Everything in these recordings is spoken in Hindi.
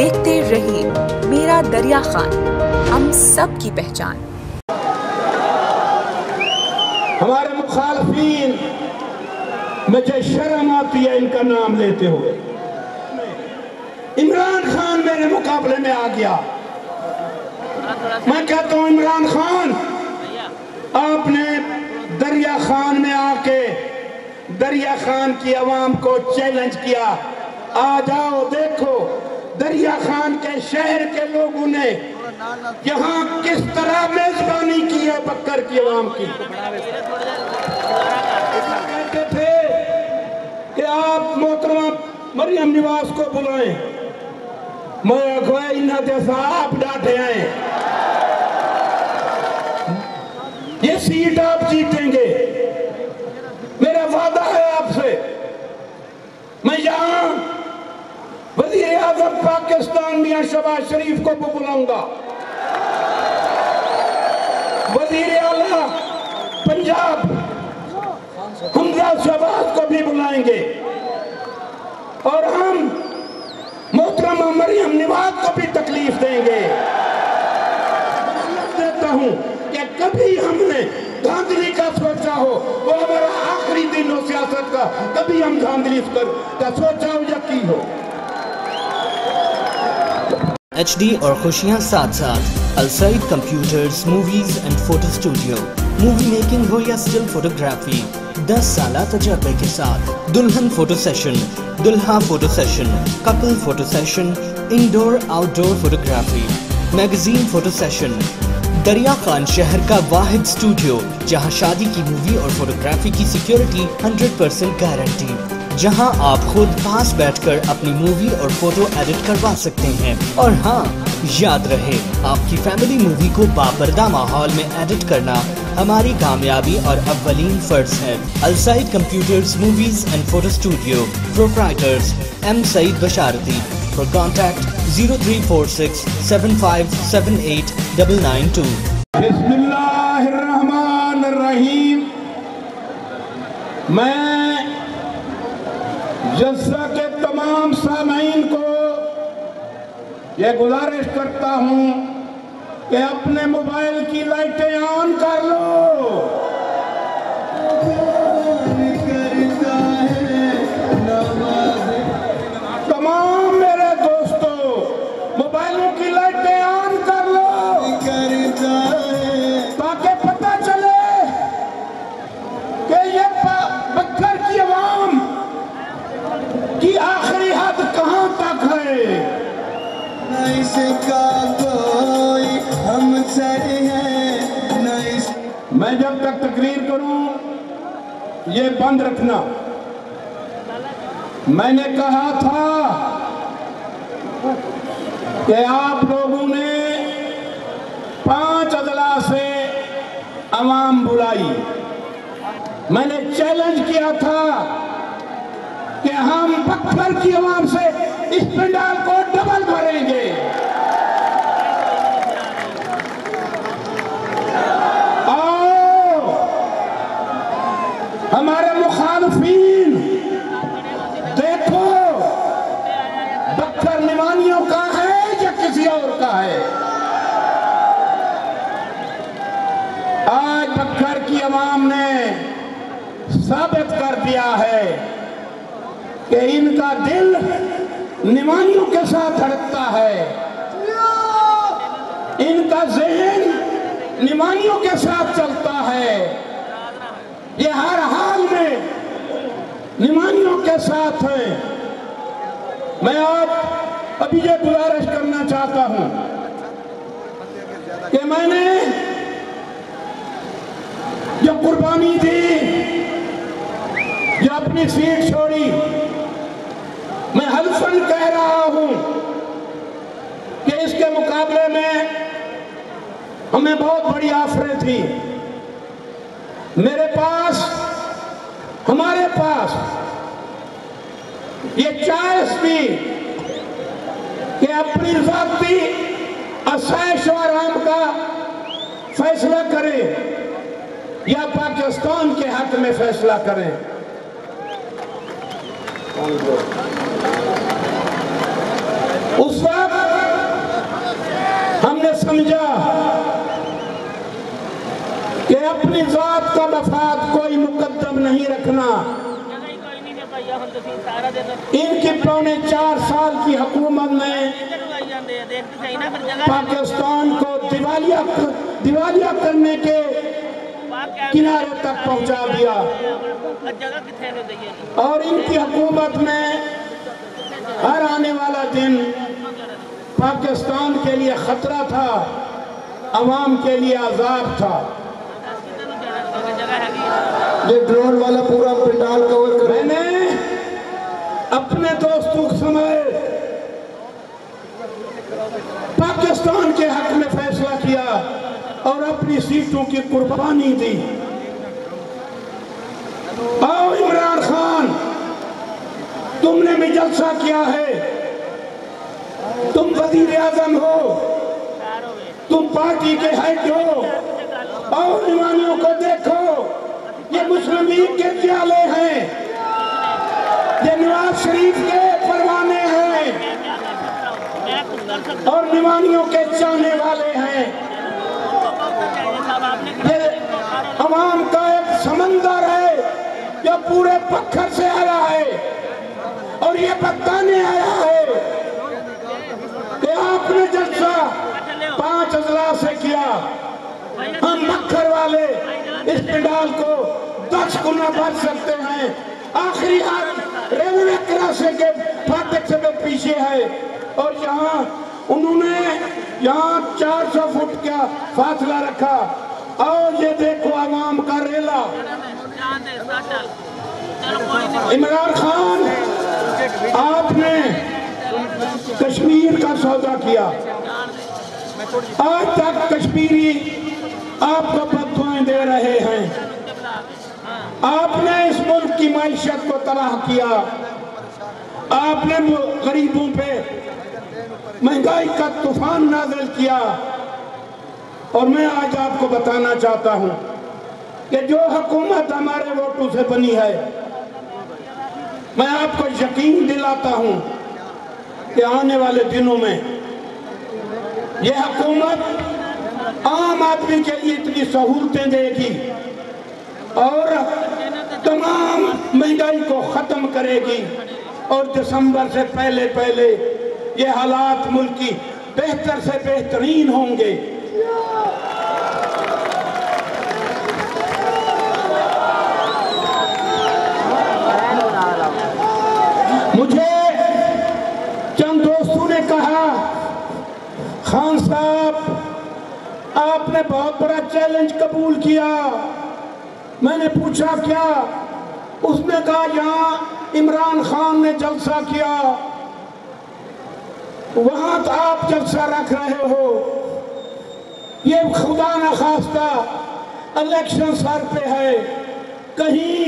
देखते रहिए मेरा दरिया खान हम सब की पहचान। हमारे मुखालफीन, मुझे शर्म आती है इनका नाम लेते हुए। इमरान खान मेरे मुकाबले में आ गया। मैं कहता हूँ, इमरान खान, आपने दरिया खान में आके दरिया खान की आवाम को चैलेंज किया। आ जाओ, देखो। दरिया खान के शहर के लोगों ने यहाँ किस तरह मेजबानी की है बक्कर की आवाम की? कहते थे कि आप मोहतरमा मरियम निवास को बुलाएँ। मैं अखवा इन्ना जैसा आप डांटे आए। ये सीट आप जीतेंगे। मेरा वादा है आपसे। मैं यहाँ पाकिस्तान मियाँ शबाज शरीफ को बुलाऊँगा। वज़ीर आला पंजाब हमजा शहबाज को भी बुलाएँगे। और हम मोहतरमा मरियम निवाज को भी तकलीफ़ देंगे। देता हूँ कि कभी हमने धांधली का सोचा हो, वो हमारा आखिरी दिन हो सियासत का, कभी हम धांधली का सोचा हो या की हो। एच डी और खुशियाँ साथ साथ अलसाइड computers movies and photo studio movie making हो या स्टिल फोटोग्राफी 10 साल तजर्बे के साथ, दुल्हन फ़ोटो सेशन दुल्हा photo session couple photo session indoor outdoor photography magazine photo session Darya Khan शहर का वाहिद स्टूडियो जहाँ शादी की मूवी और फोटोग्राफी की सिक्योरिटी 100 परसेंट गारंटी जहाँ आप खुद पास बैठकर अपनी मूवी और फ़ोटो एडिट करवा सकते हैं। और हाँ याद रहे, आपकी फैमिली मूवी को बापरदा माहौल में एडिट करना हमारी कामयाबी और अव्वलीन फ़र्ज़ है। अलसाइड computers movies and photo studio proprietors M Saeed Basharati for contact zero three four six जलसा के तमाम सामीन को यह गुजारिश करता हूँ कि अपने मोबाइल की लाइटें ऑन कर लो। मैं जब तक तकरीर करूँ, ये बंद रखना। मैंने कहा था कि आप लोगों ने पाँच अदला से अवाम बुलाई। मैंने चैलेंज किया था कि हम पत्थर की आवाम से इस पंडाल को डबल भरेंगे हमारे मुखालफीन देखो बख्तर निवानियों का है या किसी और का है आज बख्तर की आवाम ने साबित कर दिया है इनका दिल निमानियों के साथ धड़कता है। इनका जहन निमानियों के साथ चलता है। ये हर हाल में निमानियों के साथ है। मैं आप अभी ये गुजारिश करना चाहता हूँ कि मैंने जो कुर्बानी दी, जो अपनी सीट छोड़ी रहा हूँ कि इसके मुकाबले में हमें बहुत बड़ी आफरें थी। मेरे पास, हमारे पास ये चॉइस थी कि अपनी जाती असैश और आराम का फैसला करें या पाकिस्तान के हक में फैसला करें। उस वक्त हमने समझा कि अपनी जात का मफाद कोई मुकदम नहीं रखना। इनकी पौने चार साल की हुकूमत में पाकिस्तान को दिवालिया दिवालिया करने के किनारे तक पहुँचा दिया। और इनकी हुकूमत में हर आने वाला दिन पाकिस्तान के लिए ख़तरा था, आवाम के लिए आज़ाद था। ये ड्रोन वाला पूरा पंडाल कवर कर। मैंने अपने दोस्तों के समय पाकिस्तान के हक में फैसला किया और अपनी सीटों की कुर्बानी दी। आओ इमरान खान, तुमने भी जलसा किया है। तुम वज़ीर आज़म हो। तुम पार्टी के हेड हो। और ईमानियों को देखो। ये मुस्लिम लीग के प्याले हैं। ये नवाज़ शरीफ के परवाने हैं। और निवानियों के चाहने वाले हैं। ये अवाम का एक समंदर है। जो पूरे पत्थर से आया है। और ये बताने आया है। आपने जलसा पाँच अजला से किया। हम मक्खर वाले इस पंडाल को दस गुना बढ़ सकते हैं। आखिरी हाथ रेलवे क्रॉसिंग के फाटक से भी पीछे है। और यहाँ उन्होंने यहाँ 400 फुट का फासला रखा। और ये देखो आवाम का रेला। इमरान खान, आपने कश्मीर का सौदा किया। आज तक कश्मीरी आपको बदुआएँ दे रहे हैं। आपने इस मुल्क की मीशत को तबाह किया। आपने गरीबों पे महँगाई का तूफ़ान नाजिल किया। और मैं आज आपको बताना चाहता हूँ कि जो हुकूमत हमारे वोटों से बनी है, मैं आपको यकीन दिलाता हूँ कि आने वाले दिनों में यह हुकूमत आम आदमी के लिए इतनी सहूलतें देगी और तमाम महँगाई को खत्म करेगी। और दिसंबर से पहले पहले ये हालात मुल्क की बेहतर से बेहतरीन होंगे। आपने बहुत बड़ा चैलेंज कबूल किया। मैंने पूछा क्या? उसने कहा यहाँ इमरान खान ने जलसा किया। वहाँ तो आप जलसा रख रहे हो। ये खुदा न खास्ता इलेक्शन सर पे है। कहीं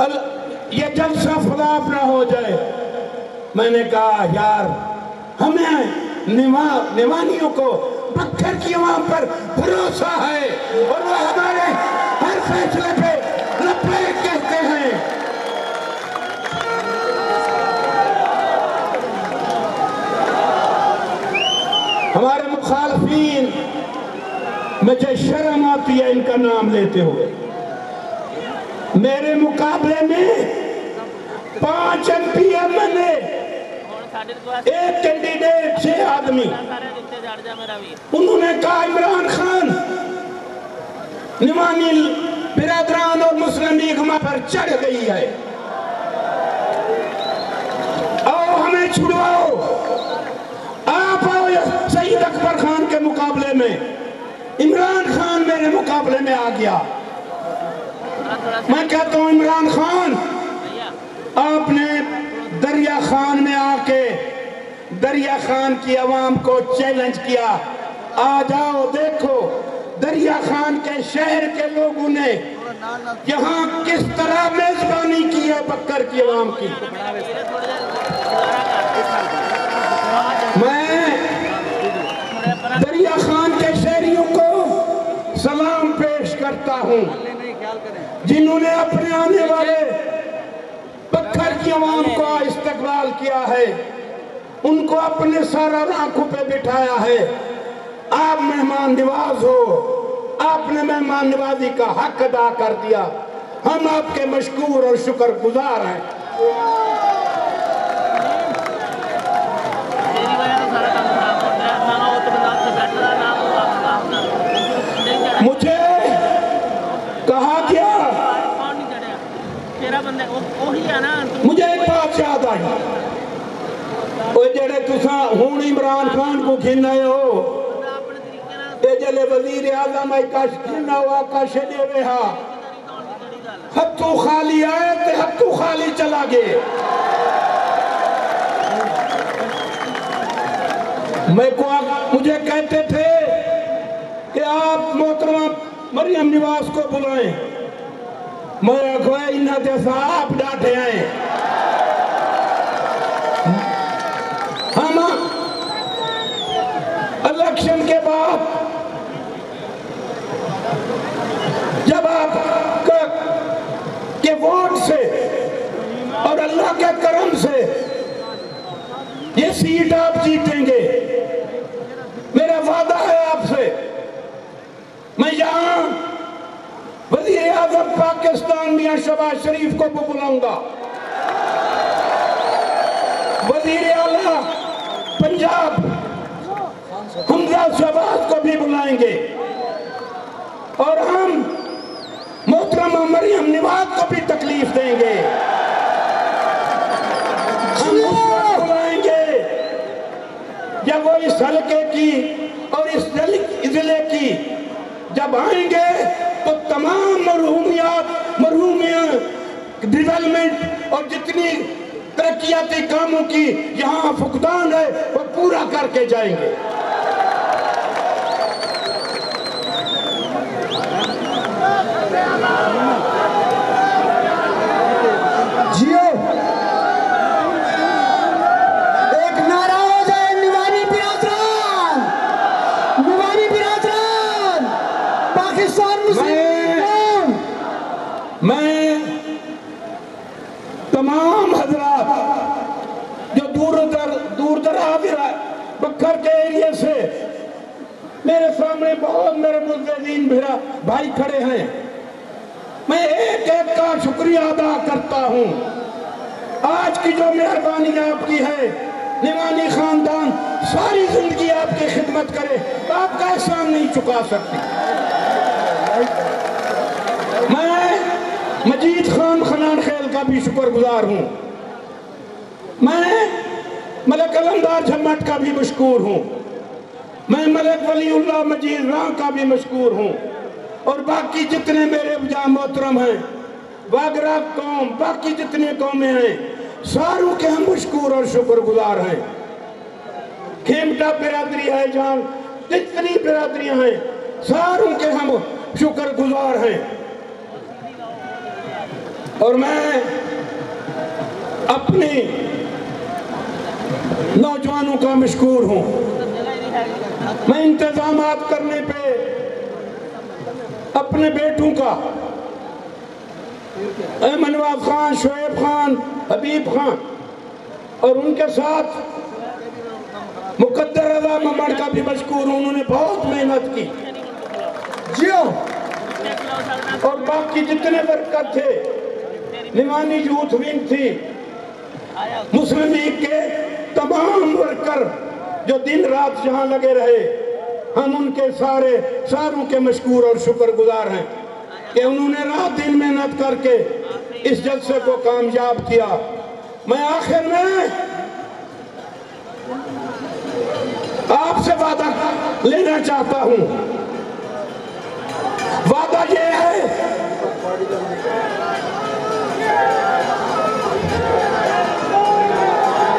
अल, ये जलसा फलाप ना हो जाए। मैंने कहा यार हमें निवा निवानियों को पत्थर की वहाँ पर भरोसा है और वह हमारे हर फैसले पे कहते हैं। हमारे मुखालफी जो शर्म आती है, इनका नाम लेते हुए। मेरे मुकाबले में पाँच M P M L A एक कैंडिडेट छह आदमी। उन्होंने कहा इमरान खान निमानी बिरादरान और मुस्लिम लीग पर चढ़ गई है। आओ हमें छुड़वाओ। आप आओ शहीद अकबर खान के मुकाबले में। इमरान खान मेरे मुकाबले में आ गया। मैं कहता हूँ इमरान खान आपने दरिया खान में आके दरिया खान की आवाम को चैलेंज किया। आ जाओ, देखो दरिया खान के शहर के लोगों ने यहाँ किस तरह मेजबानी की है बकर की आवाम की? मैं दरिया खान के शहरियों को सलाम पेश करता हूँ, जिन्होंने अपने आने वाले आवाम का इस्तकबाल किया है। उनको अपने सर और आँखों पे बिठाया है। आप मेहमान निवाज हो। आपने मेहमान नवाजी का हक अदा कर दिया। हम आपके मशहूर और शुक्र गुजार हैं तेरी वजह से सारा काम खराब हो गया ना वो तो बंदा से बैठा रहा, ना वो काम काम ना नहीं चढ़ा मुझे कहा गया कौन नहीं चढ़ा तेरा बंदा वो वही है ना तू मुझे एक बात याद आई वो जेड़े तुसा हूँ इमरान खान हो वज़ीर आज़म है, कश खिला आए ते खाली चला गए मैं को मुझे कहते थे कि आप मोहतरमा मरियम निवास को बुलाएँ। मैं अखवा इन्ना जैसा आप डांटे आए। बाद जब आप क- वोट से और अल्लाह के करम से ये सीट आप जीतेंगे। मेरा वादा है आपसे। मैं यहाँ वज़ीर आज़म पाकिस्तान मियाँ शबाज शरीफ को बुलाऊँगा। वज़ीर आला पंजाब हमजा शहबाज को भी बुलाएँगे। और हम मोहतरमा मरियम निवाज को भी तकलीफ़ देंगे। हम बुलाएँगे। जब वो इस हल्के की और इस ज़िले की जब आएँगे तो तमाम मरहूमियात, मरहूमिया डेवलपमेंट और जितनी तरक्याती कामों की यहाँ फुकदान है, वो पूरा करके जाएँगे जियो एक नारा हो जाए निवानी बिरादरान निवानी बिरादरान पाकिस्तान मुस्लिम कौम मैं तमाम हजरात जो दूर दर दूर दराज इला- बखर के एरिए से मेरे सामने बहुत मेरे मुजदीन मेरा भाई खड़े हैं मैं एक एक का शुक्रिया अदा करता हूँ। आज की जो मेहरबानी आपकी है निवानी खानदान सारी ज़िंदगी आपकी खिदमत करे आपका एहसान नहीं चुका सकती। मैं मजीद खान खनान खेल का भी शुक्रगुजार हूँ। मैं मलक अलमदार झम्मट का भी मशकूर हूँ। मैं मलक वली मजीद राम का भी मशकूर हूँ। और बाकी जितने मेरे जा मोहतरम हैं, वागरा कौम, बाकी जितने कौमें हैं सारों के हम मशकूर और शुक्रगुजार हैं। खेमटा बिरादरी है जहाँ जितनी बिरादरियाँ हैं सारों के हम शुक्रगुजार हैं। और मैं अपने नौजवानों का मशकूर हूँ। मैं इंतज़ाम करने पे अपने बेटों का। अहमद नवाज़ खान, शोएब खान, हबीब खान, और उनके साथ मुकद्दर रजा ममड़ का भी मशकूर, उन्होंने बहुत मेहनत की। जियो। और बाकी जितने वर्कर थे, निवानी यूथ विंग थी। मुस्लिम लीग के तमाम वर्कर जो दिन रात जहाँ लगे रहे हम उनके सारे सारों के मशकूर और शुक्रगुजार हैं कि उन्होंने रात दिन मेहनत करके इस जलसे को कामयाब किया। मैं आखिर में आपसे वादा लेना चाहता हूँ। वादा यह है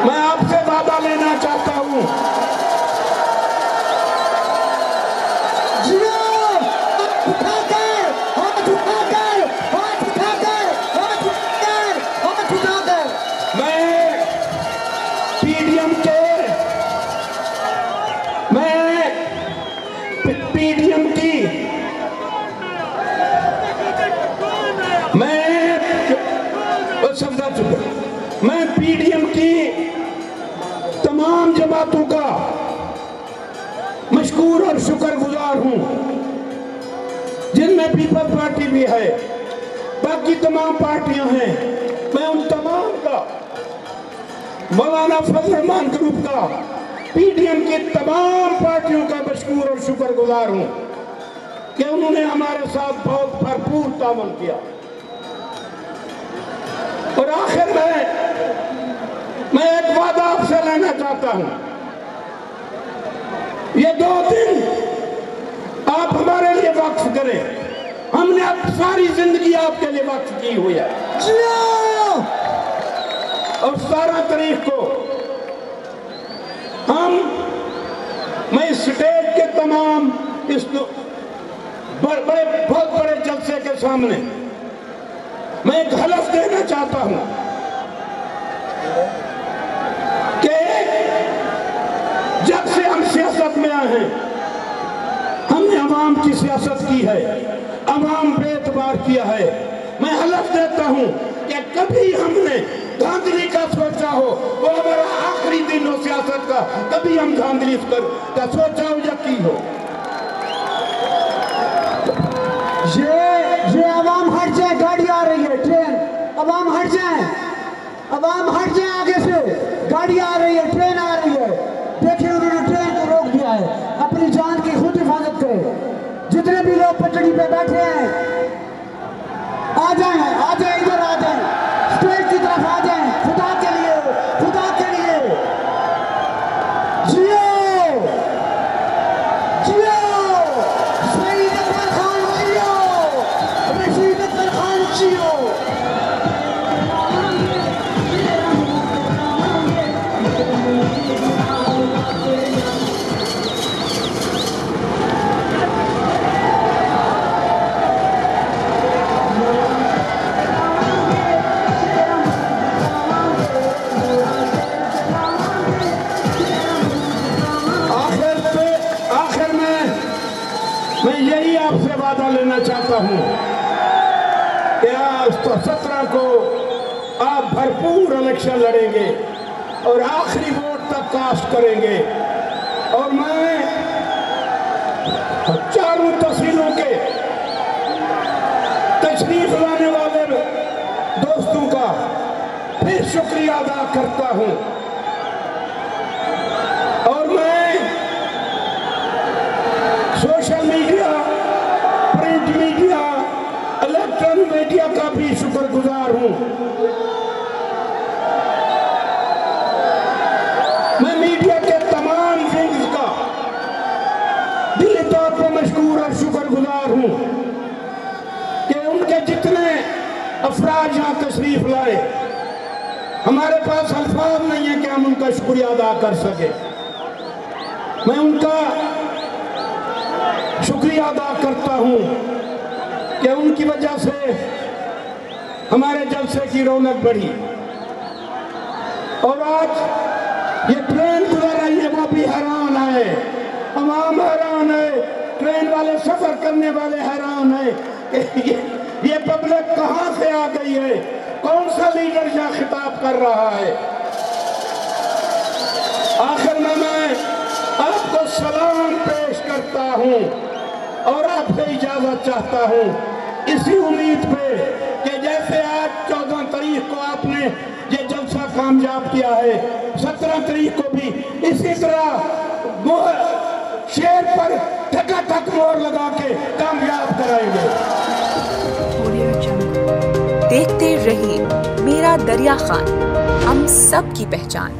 मैं आपसे वादा लेना चाहता हूँ। मशकूर और शुक्रगुजार हूँ, जिनमें पीपल पार्टी भी है। बाकी तमाम पार्टियाँ हैं, मैं उन तमाम का, मौलाना फजल रहमान ग्रुप का, पीडीएम की तमाम पार्टियों का मशहूर और शुक्र गुजार हूँ कि उन्होंने हमारे साथ बहुत भरपूर तामन किया। और आखिर में मैं एक वादा आपसे लेना चाहता हूँ ये दो दिन आप हमारे लिए वक्फ करें। हमने अब सारी ज़िंदगी आपके लिए वक्फ की हुई है। और सतारह तारीख को हम मैं स्टेट के तमाम इस बड़े बड़े बहुत बड़े जलसे के सामने मैं एक हलफ देना चाहता हूँ। सियासत में आए हैं। हमने अवाम की सियासत की है। अवाम एतबार किया है। मैं हलफ देता हूँ कि कभी हमने धांधली का सोचा हो, वो हमारा आखिरी दिन हो सियासत का कभी हम धांधली कर का सोचा हो या की हो। ये ये अवाम हट जाए, गाड़ी आ रही है, ट्रेन। अवाम हट जाए। अवाम हट जाए आगे से, गाड़ी आ रही भरपूर इलेक्शन लड़ेंगे और आखिरी वोट तक कास्ट करेंगे। और मैं चारों तहसीलों के तशरीफ़ लाने वाले दोस्तों का फिर शुक्रिया अदा करता हूँ। दिली तौर पर मशहूर और शुक्रगुजार हूँ कि उनके जितने अफराज यहाँ तशरीफ़ लाए, हमारे पास अल्फाज नहीं है कि हम उनका शुक्रिया अदा कर सके। मैं उनका शुक्रिया अदा करता हूँ कि उनकी वजह से हमारे जलसे की रौनक बढ़ी। और आज ये ट्रेन गुजर रही है वो भी हैरान है तमाम हैरान है ट्रेन वाले सफ़र करने वाले हैरान है। ये, ये पब्लिक कहाँ से आ गई है? कौन सा लीडर यहाँ खिताब कर रहा है? आखिर में मैं आपको सलाम पेश करता हूँ और आपसे इजाज़त चाहता हूँ। इसी उम्मीद पे कि जैसे आज चौदह तारीख को आपने ये जलसा कामयाब किया है सत्रह तारीख को भी इसी तरह शेर पर ठका ठक मोर लगा के कामयाब कराएँगे। देखते रहिए मेरा दरिया खान, हम सब की पहचान।